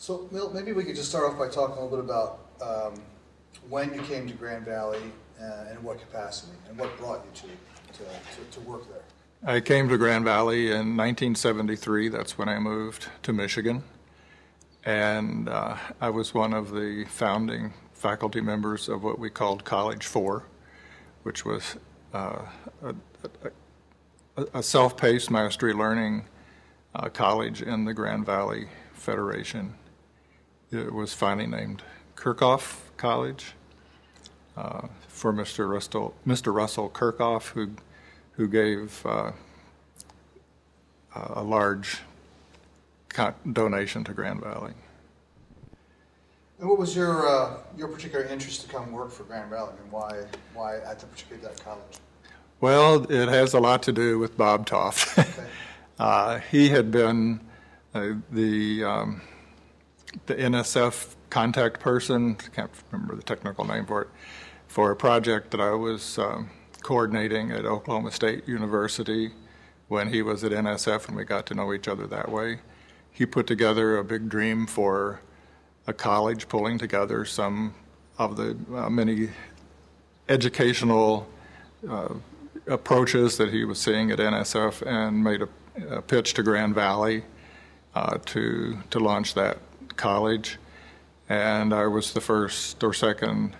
So, maybe we could just start off by talking a little bit about um, when you came to Grand Valley uh, and in what capacity, and what brought you to, to, to, to work there. I came to Grand Valley in 1973. That's when I moved to Michigan. And uh, I was one of the founding faculty members of what we called College 4, which was uh, a, a, a self paced mastery learning uh, college in the Grand Valley Federation. It was finally named Kirkhof College uh, for Mr. Russell, Mr. Russell Kirkhof, who, who gave uh, a large donation to Grand Valley. And what was your uh, your particular interest to come work for Grand Valley, and why why at the particular that college? Well, it has a lot to do with Bob Toft. Okay. uh, he had been uh, the um, the NSF contact person. I can't remember the technical name for it for a project that I was um, coordinating at Oklahoma State University when he was at NSF, and we got to know each other that way. He put together a big dream for a college pulling together some of the uh, many educational uh, approaches that he was seeing at NSF and made a, a pitch to Grand Valley uh, to to launch that college. And I was the first or second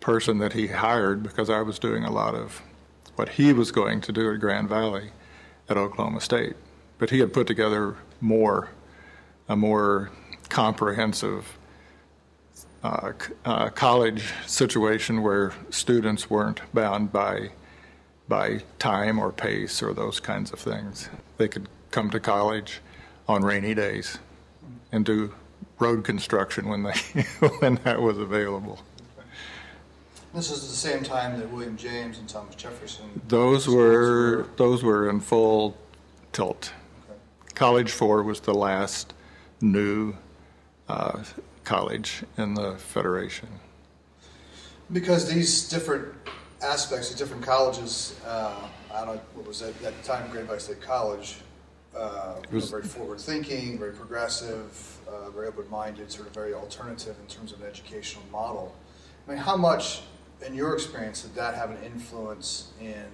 person that he hired because I was doing a lot of what he was going to do at Grand Valley at Oklahoma State. But he had put together more, a more comprehensive uh, uh, college situation where students weren't bound by by time or pace or those kinds of things. They could come to college on rainy days and do road construction when they when that was available. This is the same time that William James and Thomas Jefferson. Those were those were in full tilt. Okay. College Four was the last new uh, college in the federation. Because these different aspects of different colleges, uh, I don't know what was at that time Grand Valley State College, uh, was, very forward thinking, very progressive, uh, very open minded, sort of very alternative in terms of an educational model. I mean, how much, in your experience, did that have an influence in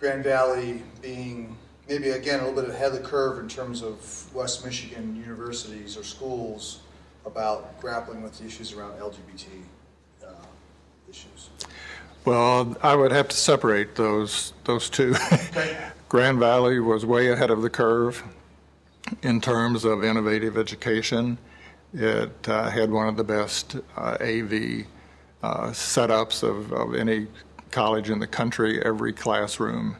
Grand Valley being maybe again a little bit ahead of the curve in terms of West Michigan universities or schools about grappling with the issues around LGBT uh, issues? Well, I would have to separate those those two. Grand Valley was way ahead of the curve in terms of innovative education. It uh, had one of the best uh, AV uh, setups of, of, any college in the country. Every classroom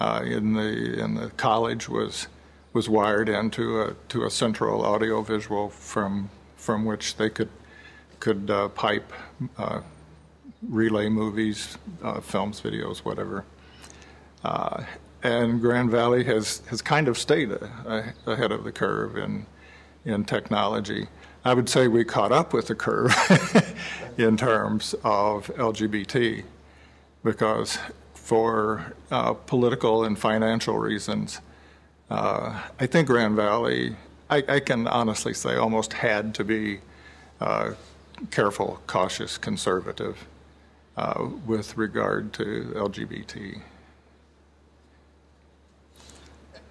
uh, in the in the college was was wired into a to a central audio visual from from which they could could uh, pipe relay movies, films, videos, whatever and Grand Valley has, has kind of stayed a, a, ahead of the curve in, in technology. I would say we caught up with the curve in terms of LGBT because for uh, political and financial reasons, uh, I think Grand Valley, I, I, can honestly say, almost had to be uh, careful, cautious, conservative uh, with regard to LGBT.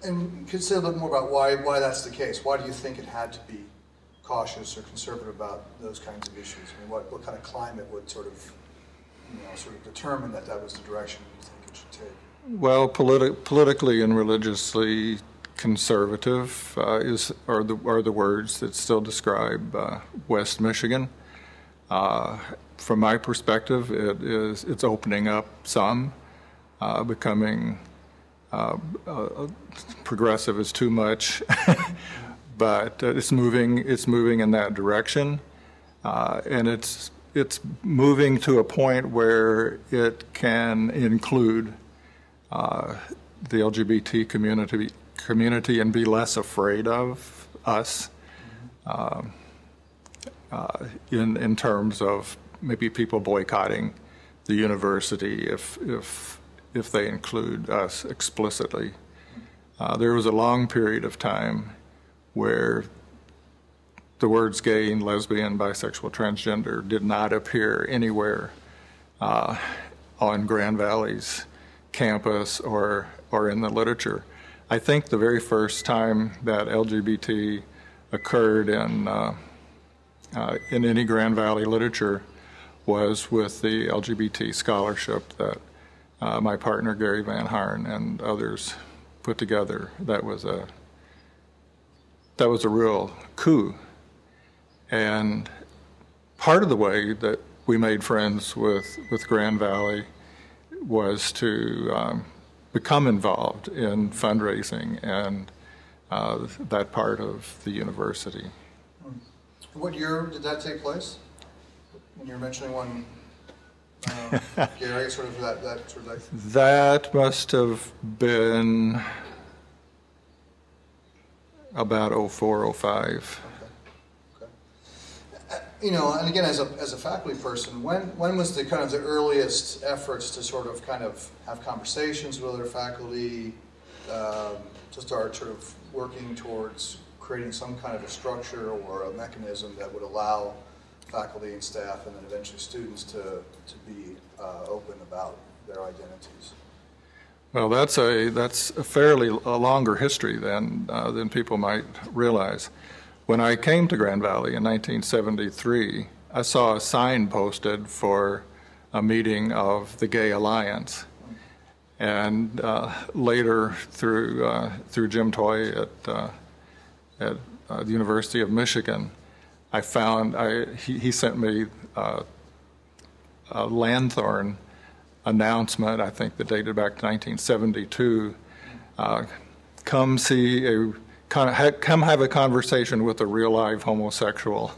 And say a little more about why, why that's the case? Why do you think it had to be cautious or conservative about those kinds of issues? I mean, what, what kind of climate would sort of, you know, sort of determine that that was the direction you think it should take? Well, politi- politically and religiously conservative uh, is are the are the words that still describe uh, West Michigan. Uh, from my perspective, it is it's opening up some, uh, becoming uh, uh, progressive is too much, but uh, it's moving. It's moving in that direction, uh, and it's it's moving to a point where it can include uh, the LGBT community community and be less afraid of us. Um, in in terms of maybe people boycotting the university if if if they include us explicitly. Uh, there was a long period of time where the words gay, lesbian, bisexual, transgender did not appear anywhere uh, on Grand Valley's campus or, or in the literature. I think the very first time that LGBT occurred in, uh, uh, in any Grand Valley literature was with the LGBT scholarship that uh, my partner Gary Van Harn and others put together. That was a that was a real coup. And part of the way that we made friends with, with Grand Valley was to um, become involved in fundraising and uh, that part of the university. What year did that take place? When you were mentioning one, Gary, sort of that, that sort of like, That must have been about 04, 05. okay. Uh, You know, and again, as a, as a faculty person, when, when was the kind of the earliest efforts to sort of kind of have conversations with other faculty, um, to start sort of working towards creating some kind of a structure or a mechanism that would allow faculty and staff and then eventually students to, to be uh, open about their identities? Well, that's a that's a fairly a longer history than uh, than people might realize. When I came to Grand Valley in 1973, I saw a sign posted for a meeting of the Gay Alliance, and uh, later through uh, through Jim Toy at uh, at uh, the University of Michigan, I found I he, he sent me uh, a Lanthorn announcement, I think that dated back to 1972. Uh, come see a come have a conversation with a real live homosexual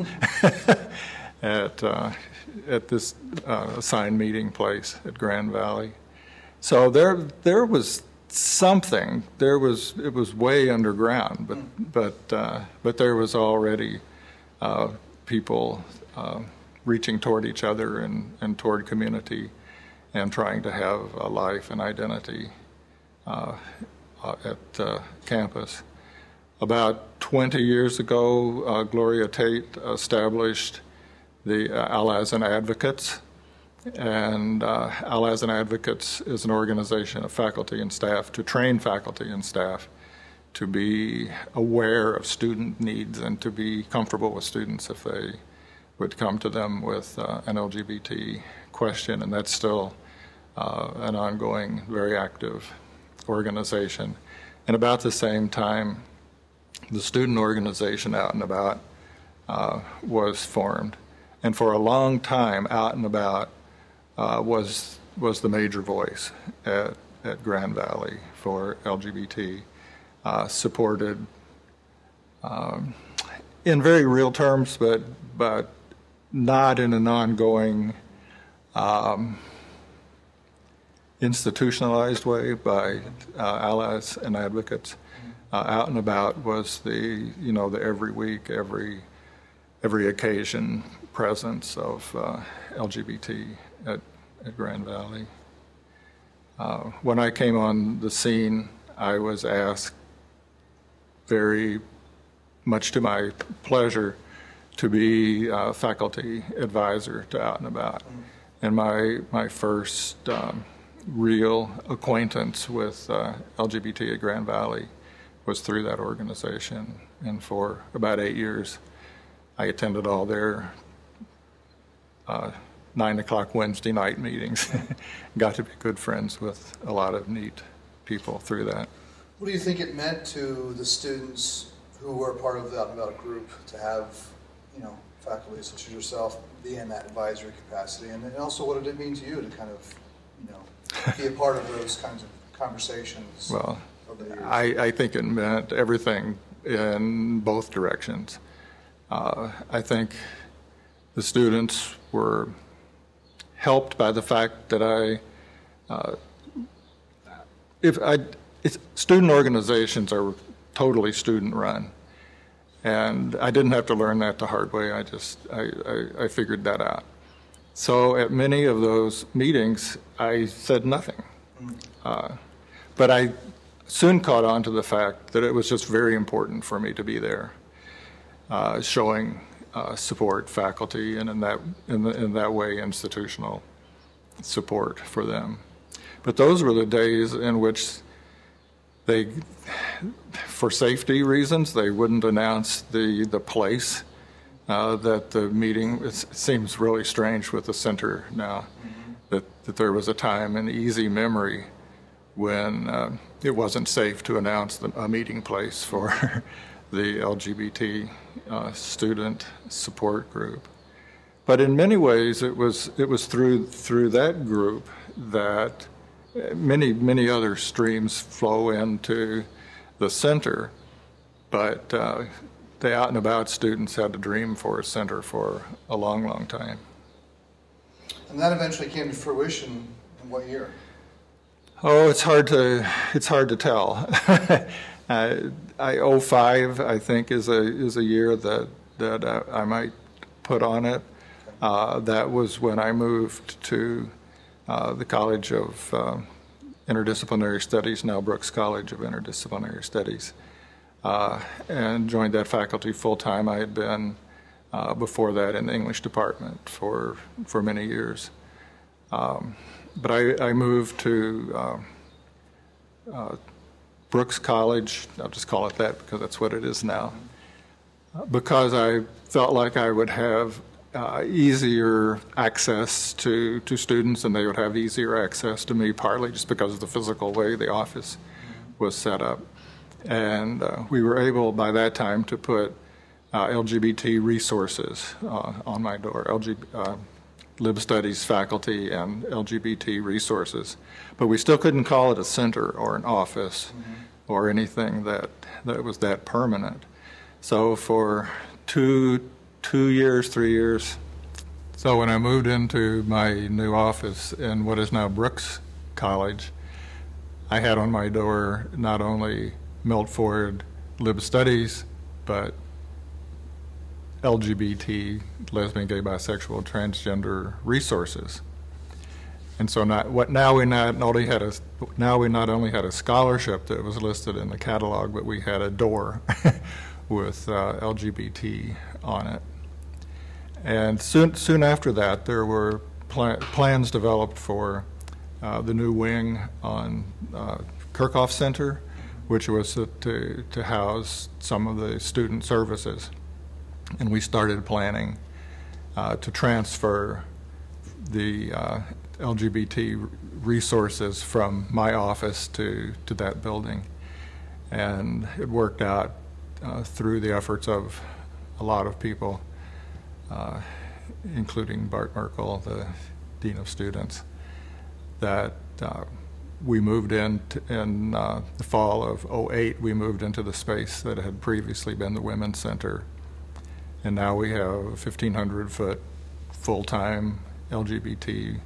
at uh, at this uh, assigned meeting place at Grand Valley. So there there was something. There was it was way underground, but but uh, but there was already uh, people uh, reaching toward each other and, and toward community and trying to have a life and identity uh, uh, at uh, campus. About 20 years ago, uh, Gloria Tate established the Allies and Advocates. And Allies and Advocates is an organization of faculty and staff to train faculty and staff to be aware of student needs and to be comfortable with students if they would come to them with uh, an LGBT question. And that's still uh, an ongoing, very active organization. And about the same time, the student organization Out and About uh, was formed. And for a long time, Out and About uh, was, was the major voice at, at Grand Valley for LGBT, uh, supported um, in very real terms, but, but not in an ongoing um, institutionalized way by uh, allies and advocates. Uh, out and about was the you know the every week, every every occasion presence of uh, LGBT at, at Grand Valley. Uh, when I came on the scene, I was asked very much to my pleasure to be uh, faculty advisor to Out and About. And my my first um, real acquaintance with uh, LGBT at Grand Valley was through that organization. And for about eight years, I attended all their uh, nine o'clock Wednesday night meetings. Got to be good friends with a lot of neat people through that. What do you think it meant to the students who were part of the Out and About group to have, you know, faculty such as yourself be in that advisory capacity? And, and also, what did it mean to you to kind of, you know, be a part of those kinds of conversations Well, over the years? I, I think it meant everything in both directions. Uh, I think the students were helped by the fact that I, uh, if I, student organizations are totally student run. And I didn't have to learn that the hard way. I just, I, I, I figured that out. So at many of those meetings, I said nothing. Uh, but I soon caught on to the fact that it was just very important for me to be there. uh, showing uh, support faculty and in that, in, the, in that way institutional support for them. But those were the days in which they, for safety reasons, they wouldn't announce the, the place uh, that the meeting, it seems really strange with the center now, that, that there was a time in easy memory when uh, it wasn't safe to announce the, a meeting place for the LGBT uh, student support group. But in many ways, it was, it was through, through that group that many, many other streams flow into the center, but uh, the out and about students had a dream for a center for a long, long time. And that eventually came to fruition in what year? Oh, it's hard to it's hard to tell. uh, I 05, I think, is a is a year that that I, I might put on it. Uh, that was when I moved to uh, the College of uh, Interdisciplinary Studies, now Brooks College of Interdisciplinary Studies, uh, and joined that faculty full time. I had been uh, before that in the English department for for many years, um, but I, I, moved to uh, Brooks College. I'll just call it that because that's what it is now. Because I felt like I would have uh, easier access to, to students and they would have easier access to me, partly just because of the physical way the office was set up. And uh, we were able by that time to put uh, LGBT resources uh, on my door, uh, Lib Studies faculty and LGBT resources. But we still couldn't call it a center or an office mm-hmm. or anything that, that was that permanent. So for two two years, three years. So when I moved into my new office in what is now Brooks College, I had on my door not only Milt Ford Lib Studies, but LGBT, lesbian, gay, bisexual, transgender resources. And so not, what now we not only had a now we not only had a scholarship that was listed in the catalog, but we had a door with uh, LGBT on it. And soon, soon after that, there were pl- plans developed for uh, the new wing on uh, Kirkhof Center, which was to, to house some of the student services. And we started planning uh, to transfer the uh, LGBT resources from my office to, to that building. And it worked out uh, through the efforts of a lot of people uh, including Bart Merkel, the Dean of Students, that uh, we moved in in uh, the fall of 08, we moved into the space that had previously been the Women's Center. And now we have a 1,500 foot full time LGBT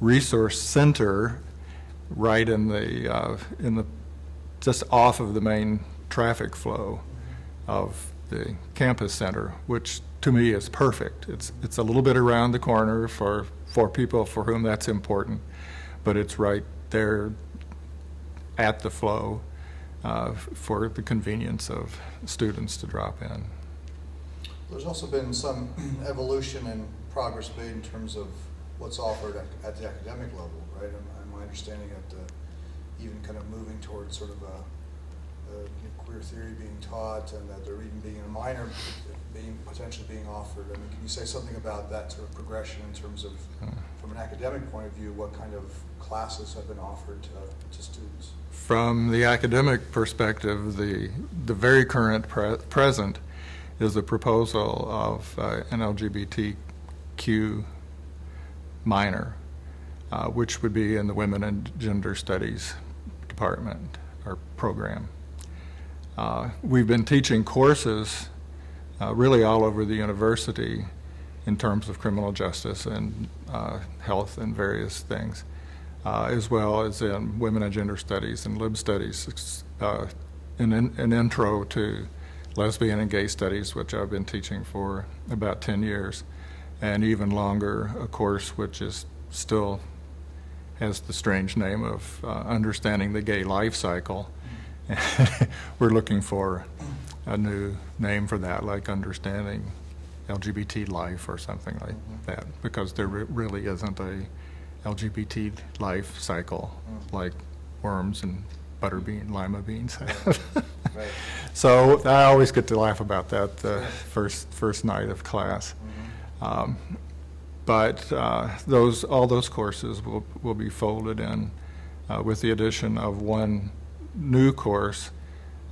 resource center right in the, uh, in the, just off of the main traffic flow of the campus center, which to me is perfect. It's it's a little bit around the corner for for people for whom that's important, but it's right there at the flow uh, for the convenience of students to drop in. There's also been some evolution and progress made in terms of what's offered at, the academic level, right? And my understanding that uh, even kind of moving towards sort of a, a queer theory being taught, and that there even being a minor being potentially being offered? I mean, can you say something about that sort of progression in terms of, from an academic point of view, what kind of classes have been offered to, to students? From the academic perspective, the the very current pre- present is a proposal of uh, an LGBTQ minor, uh, which would be in the Women and Gender Studies department or program. Uh, we've been teaching courses uh, really all over the university in terms of criminal justice and uh, health and various things, uh, as well as in women and gender studies and lib studies, uh, an, an intro to lesbian and gay studies, which I've been teaching for about 10 years, and even longer, a course which is still has the strange name of uh, understanding the gay life cycle. We're looking for a new name for that, like understanding LGBT life or something like Mhm. that, because there re- really isn't a LGBT life cycle Mm. like worms and butterbean, lima beans. Right. So I always get to laugh about that the first, first night of class. Mhm. Um, But uh, those, all those courses will, will be folded in uh, with the addition of one new course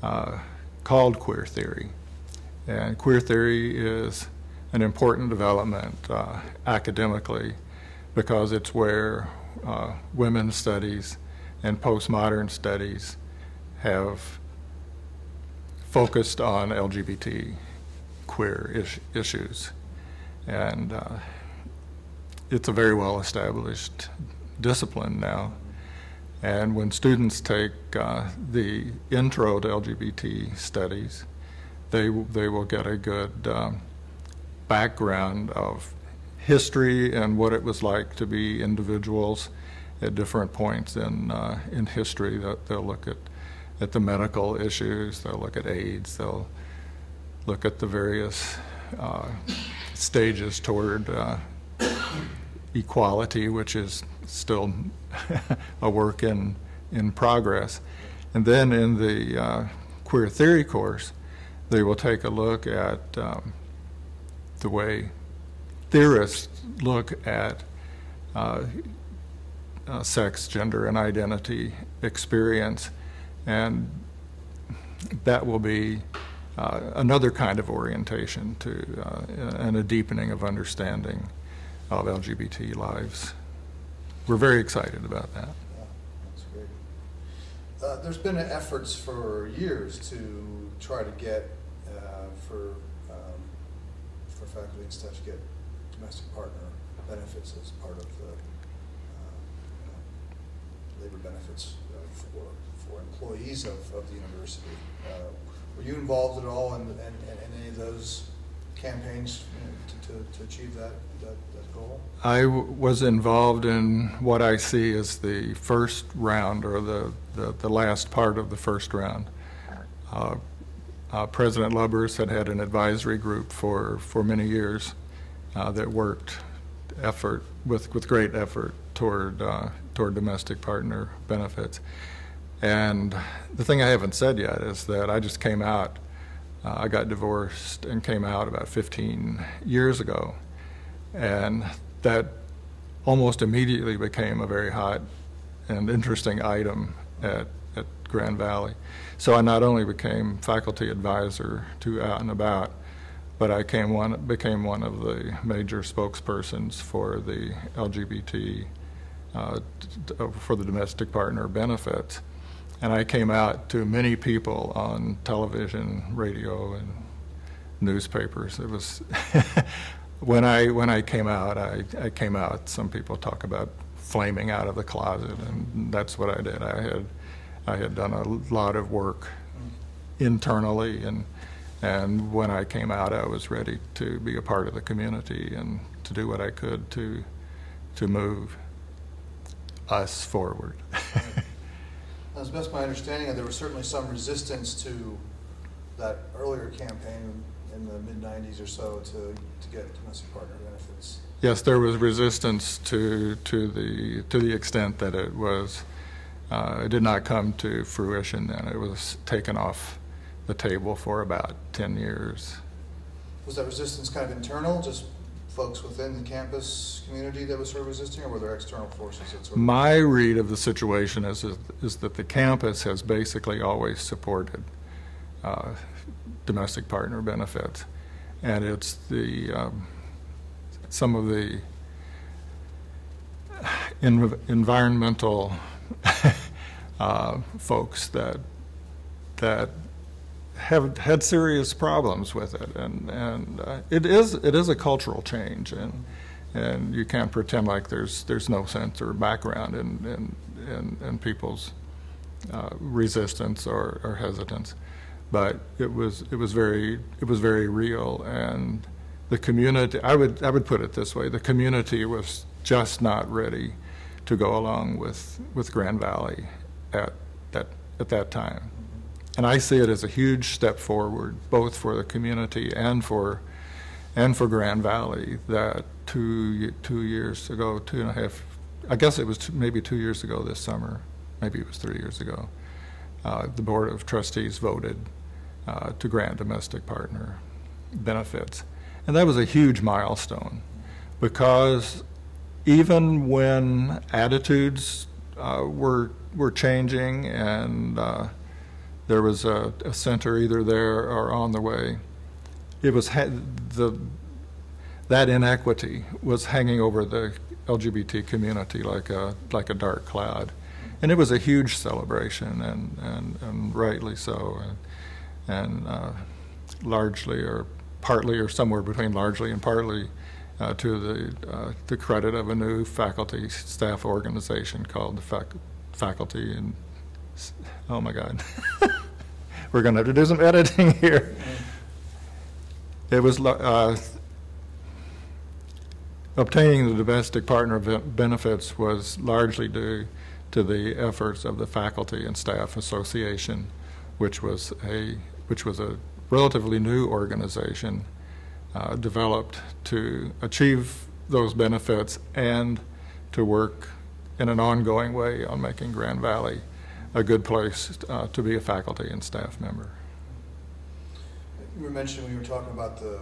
uh, called Queer Theory. And queer theory is an important development uh, academically because it's where uh, women's studies and postmodern studies have focused on LGBT queer is- issues. And uh, it's a very well established discipline now. And when students take uh, the intro to LGBT studies, they, they will get a good um, background of history and what it was like to be individuals at different points in, uh, in history. That They'll look at, at the medical issues, they'll look at AIDS, they'll look at the various uh, stages toward uh, equality, which is still a work in, in progress. And then in the uh, queer theory course, they will take a look at um, the way theorists look at uh, uh, sex, gender, and identity experience. And that will be uh, another kind of orientation to uh, and a deepening of understanding of LGBT lives. We're very excited about that. Yeah, That's great. Uh, There's been efforts for years to try to get, uh, for, um, for faculty and staff to get domestic partner benefits as part of the uh, labor benefits uh, for, for employees of, of the university. Uh, Were you involved at all in, in, in any of those campaigns to, to, to achieve that, that, that goal? I was involved in what I see as the first round or the, the, the last part of the first round. Uh, uh, President Lubbers had had an advisory group for, for many years uh, that worked effort with, with great effort toward, uh, toward domestic partner benefits. And the thing I haven't said yet is that I just came out. Uh, I got divorced and came out about 15 years ago. And that almost immediately became a very hot and interesting item at, at Grand Valley. So I not only became faculty advisor to Out and About, but I came one, became one of the major spokespersons for the LGBT, uh, for the domestic partner benefits. And I came out to many people on television, radio, and newspapers. It was when I when I came out, I, I came out. Some people talk about flaming out of the closet, and that's what I did. I had I had done a lot of work internally, and and when I came out, I was ready to be a part of the community and to do what I could to to move us forward. As best my understanding, there was certainly some resistance to that earlier campaign in the mid-90s or so to, to get domestic partner benefits. Yes, there was resistance to to the to the extent that it was uh, it did not come to fruition. Then it was taken off the table for about ten years. Was that resistance kind of internal, just folks within the campus community that was sort of resisting, or were there external forces that sort of? My read of the situation is is, that the campus has basically always supported uh, domestic partner benefits, and it's the um, some of the en- environmental uh, folks that that have had serious problems with it, and and uh, it is it is a cultural change, and and you can't pretend like there's there's no sense or background in in in, in people's uh, resistance or, or hesitance, but it was it was very it was very real, and the community I would I would put it this way: the community was just not ready to go along with with Grand Valley at that at that time and I see it as a huge step forward, both for the community and for and for Grand Valley. That two two years ago, two and a half, I guess it was two, maybe two years ago this summer, maybe it was three years ago. Uh, the board of trustees voted uh, to grant domestic partner benefits, and that was a huge milestone because even when attitudes uh, were were changing and uh, there was a, a, center either there or on the way, it was the that inequity was hanging over the LGBT community like a like a dark cloud, and it was a huge celebration and and, and rightly so, and, and uh, largely or partly or somewhere between largely and partly uh, to the, uh, the credit of a new faculty staff organization called the fac- Faculty and, oh my God, we're going to have to do some editing here. It was uh, obtaining the domestic partner benefits was largely due to the efforts of the Faculty and Staff Association, which was a which was a relatively new organization uh, developed to achieve those benefits and to work in an ongoing way on making Grand Valley a good place uh, to be a faculty and staff member. You were mentioning we were talking about the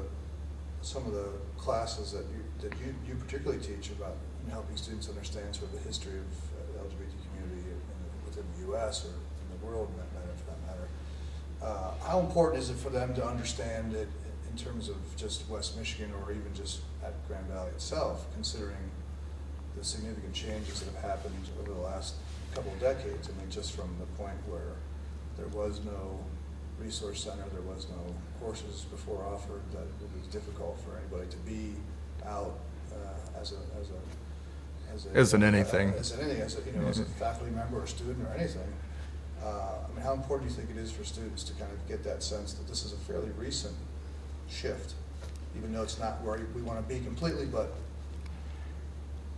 some of the classes that you that you, you particularly teach about helping students understand sort of the history of the LGBT community in, within the U.S. or in the world, for that matter. For that matter. Uh, how important is it for them to understand it in terms of just West Michigan or even just at Grand Valley itself, considering the significant changes that have happened over the last couple of decades. I mean, just from the point where there was no resource center, there was no courses before offered, that it was difficult for anybody to be out uh, as a as a as, a, as an anything, uh, as an anything, as a, you know, mm-hmm. as a faculty member or student or anything. Uh, I mean, how important do you think it is for students to kind of get that sense that this is a fairly recent shift, even though it's not where we want to be completely, but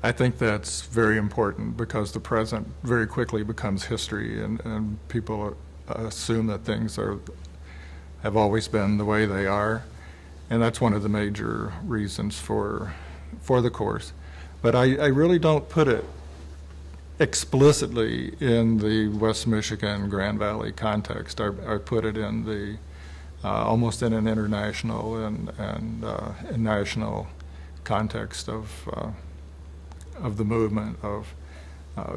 I think that's very important because the present very quickly becomes history, and, and people assume that things are have always been the way they are, and that's one of the major reasons for for the course. But I, I really don't put it explicitly in the West Michigan Grand Valley context. I, I put it in the uh, almost in an international and, and, uh, national context of, uh, of the movement of uh,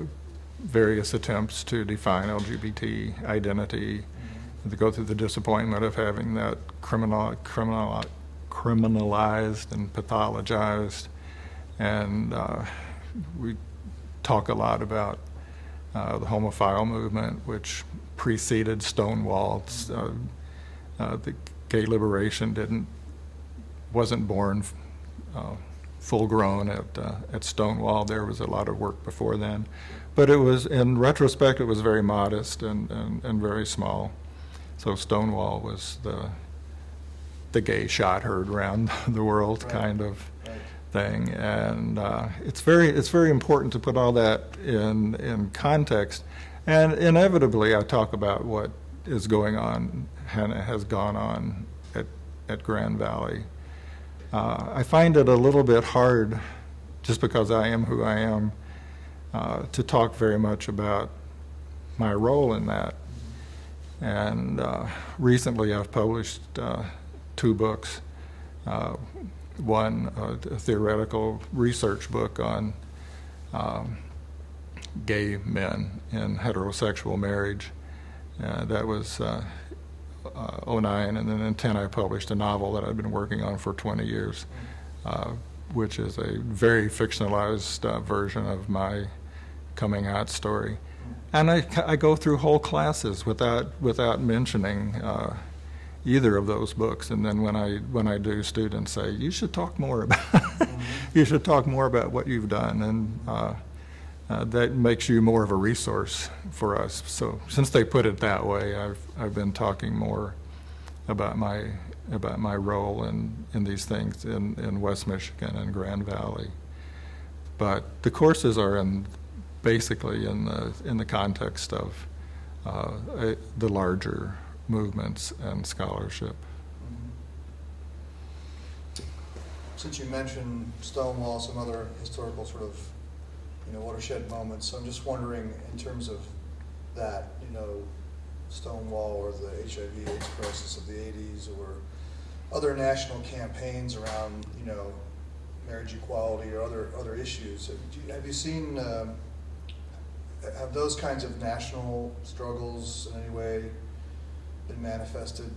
various attempts to define LGBT identity, to go through the disappointment of having that criminal, criminal, criminalized and pathologized. And uh, we talk a lot about uh, the homophile movement, which preceded Stonewall. Uh, uh, the gay liberation didn't wasn't born uh, full grown at uh, at Stonewall. There was a lot of work before then, but it was in retrospect it was very modest and, and, and very small. So Stonewall was the the gay shot heard around the world right. kind of right. thing, and uh, it's very it's very important to put all that in in context. And inevitably, I talk about what is going on has gone on at, at Grand Valley. Uh, I find it a little bit hard, just because I am who I am, uh, to talk very much about my role in that. And uh, recently I've published uh, two books. Uh, one, a theoretical research book on um, gay men in heterosexual marriage. Uh, that was uh, uh, 09, and then in 10 I published a novel that I've been working on for 20 years, uh, which is a very fictionalized uh, version of my coming out story. And I, I go through whole classes without, without mentioning uh, either of those books. And then when I, when I do, students say, you should talk more about, you should talk more about what you've done. And uh, that makes you more of a resource for us. So since they put it that way, I've I've been talking more about my about my role in, in these things in, in West Michigan and Grand Valley. But the courses are in basically in the in the context of uh, a, the larger movements and scholarship. Since you mentioned Stonewall, some other historical sort of, you know, watershed moments, So I'm just wondering in terms of that, you know, Stonewall or the HIV AIDS crisis of the eighties or other national campaigns around, you know, marriage equality or other, other issues. Have you- Have you seen, um, have those kinds of national struggles in any way been manifested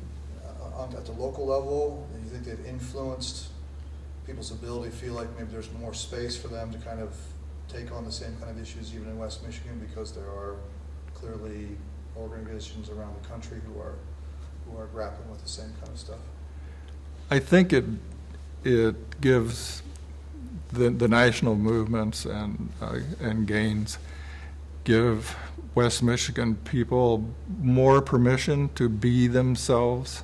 uh, on, at the local level? Do you think they've influenced people's ability to feel like maybe there's more space for them to kind of take on the same kind of issues even in West Michigan because there are clearly organizations around the country who are, who are grappling with the same kind of stuff? I think it it gives the the national movements and uh, and gains give West Michigan people more permission to be themselves,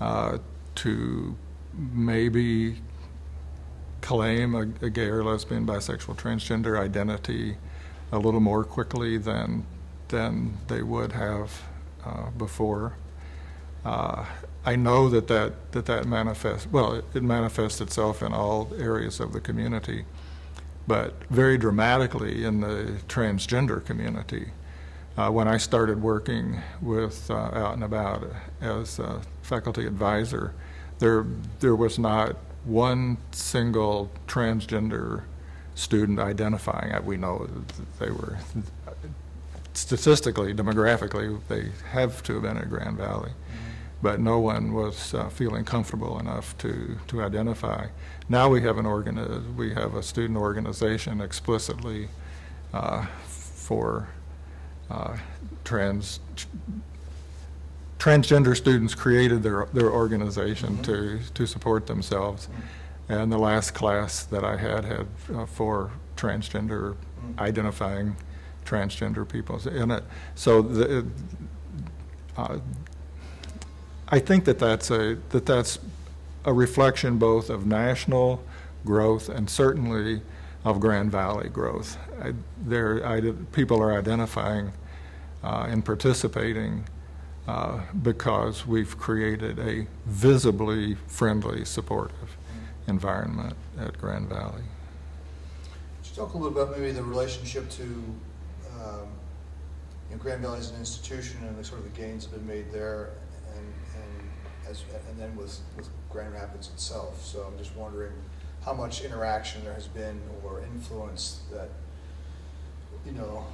uh, to maybe claim a, a gay or lesbian, bisexual, transgender identity a little more quickly than than they would have uh, before. Uh, I know that that, that, that manifests, well, it, it manifests itself in all areas of the community, but very dramatically in the transgender community. Uh, when I started working with uh, Out and About as a faculty advisor, there, there was not one single transgender student identifying. We know that they were statistically, demographically, they have to have been at Grand Valley but no one was uh, feeling comfortable enough to, to identify. Now we have an organi- we have a student organization explicitly uh, for uh, trans transgender students created their their organization Mhm. to to support themselves. And the last class that I had had uh, four transgender Mm. identifying transgender people in it. So the, uh, I think that that's a that that's a reflection both of national growth and certainly of Grand Valley growth. I, there, I, people are identifying uh, and participating uh, because we've created a visibly friendly, supportive environment at Grand Valley. Could you talk a little bit about maybe the relationship to, um, you know, Grand Valley as an institution and the sort of the gains that have been made there and, and as, and then with, with Grand Rapids itself? So I'm just wondering how much interaction there has been or influence that, you know,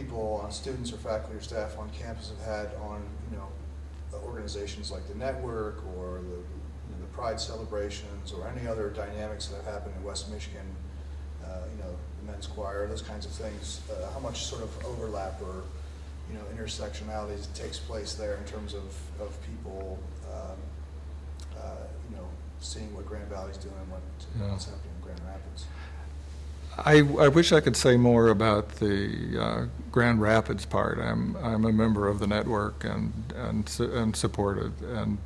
people, uh, students or faculty or staff on campus have had on, you know, organizations like the network or the, you know, the pride celebrations or any other dynamics that have happened in West Michigan, uh, you know, the men's choir, those kinds of things, uh, how much sort of overlap or, you know, intersectionality takes place there in terms of, of people, um, uh, you know, seeing what Grand Valley's doing and what, Yeah. what's happening in Grand Rapids. I, I wish I could say more about the uh, Grand Rapids part. I'm I'm a member of the network and and and support it, and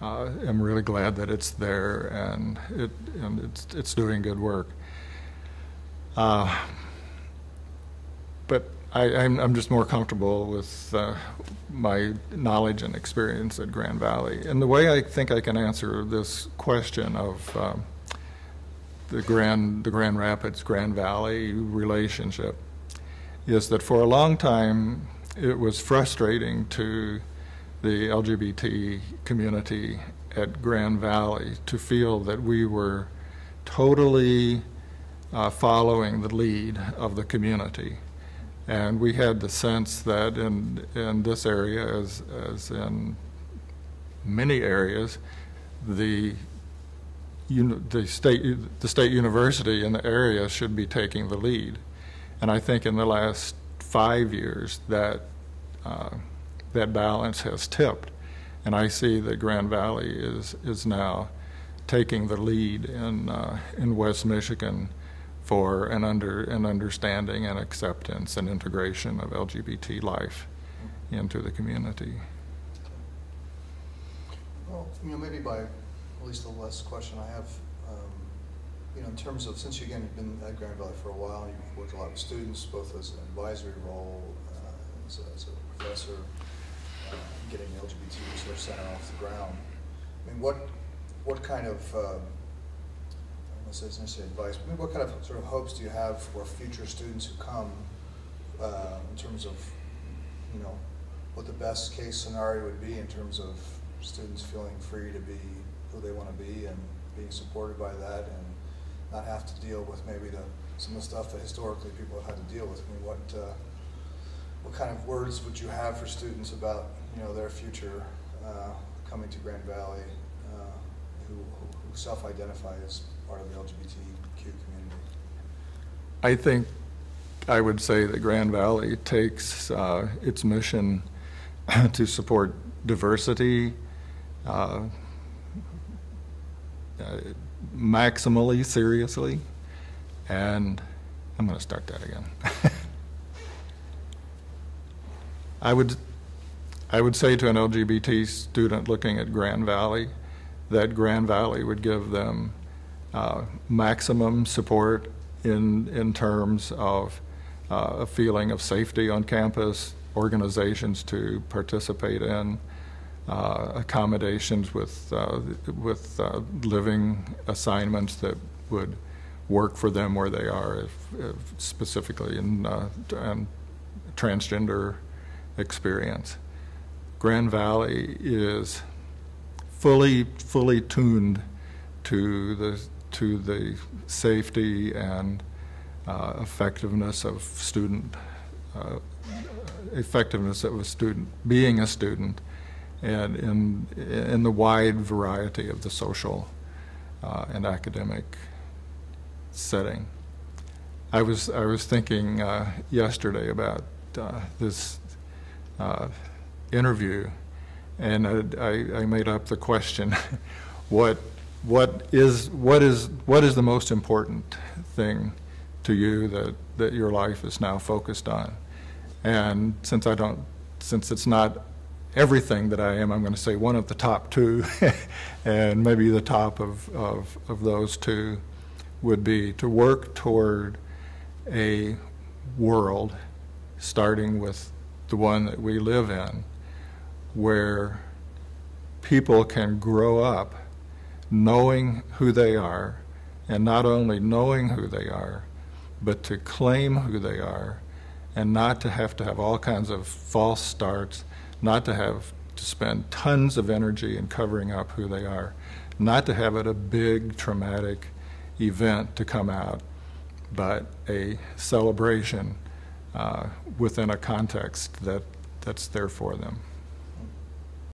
uh, I'm really glad that it's there and it and it's it's doing good work. Uh, but I, I'm I'm just more comfortable with uh, my knowledge and experience at Grand Valley, and the way I think I can answer this question of. Um, the Grand, the Grand Rapids, Grand Valley relationship is that for a long time it was frustrating to the LGBT community at Grand Valley to feel that we were totally uh, following the lead of the community. And we had the sense that in, in this area, as, as in many areas, the uni- the state the state university in the area should be taking the lead, and I think in the last five years that uh, that balance has tipped, and I see that Grand Valley is is now taking the lead in uh, in West Michigan for an under an understanding and acceptance and integration of LGBT life into the community. Well, you know, maybe by, at least the last question I have, um, you know, in terms of, since you, again, you've been at Grand Valley for a while, you've worked a lot with students, both as an advisory role, uh, as a, as a professor. uh, getting the LGBT Resource Center off the ground. I mean, what, what kind of, uh, I don't advice, but maybe what kind of sort of hopes do you have for future students who come uh, in terms of, you know, what the best case scenario would be in terms of students feeling free to be who they want to be and being supported by that and not have to deal with maybe the, some of the stuff that historically people have had to deal with. I mean, what, uh, what kind of words would you have for students about, you know, their future uh, coming to Grand Valley uh, who, who self-identify as part of the LGBTQ community? I think I would say that Grand Valley takes uh, its mission to support diversity uh, maximally seriously, and I'm going to start that again. I would, I would say to an LGBT student looking at Grand Valley that Grand Valley would give them uh, maximum support in, in terms of uh, a feeling of safety on campus, organizations to participate in, uh, accommodations with, uh, with uh, living assignments that would work for them where they are, if, if specifically in, uh, in transgender experience. Grand Valley is fully fully tuned to the to the safety and uh, effectiveness of student uh, effectiveness of a student being a student and in in the wide variety of the social uh, and academic setting. I was I was thinking uh, yesterday about uh, this uh, interview, and I, I, made up the question: what what is what is what is the most important thing to you that that your life is now focused on? And since I don't, since it's not everything that I am, I'm going to say one of the top two, and maybe the top of, of, of those two would be to work toward a world, starting with the one that we live in, where people can grow up knowing who they are, and not only knowing who they are, but to claim who they are, and not to have to have all kinds of false starts, not to have to spend tons of energy in covering up who they are, not to have it a big traumatic event to come out, but a celebration uh, within a context that, that's there for them.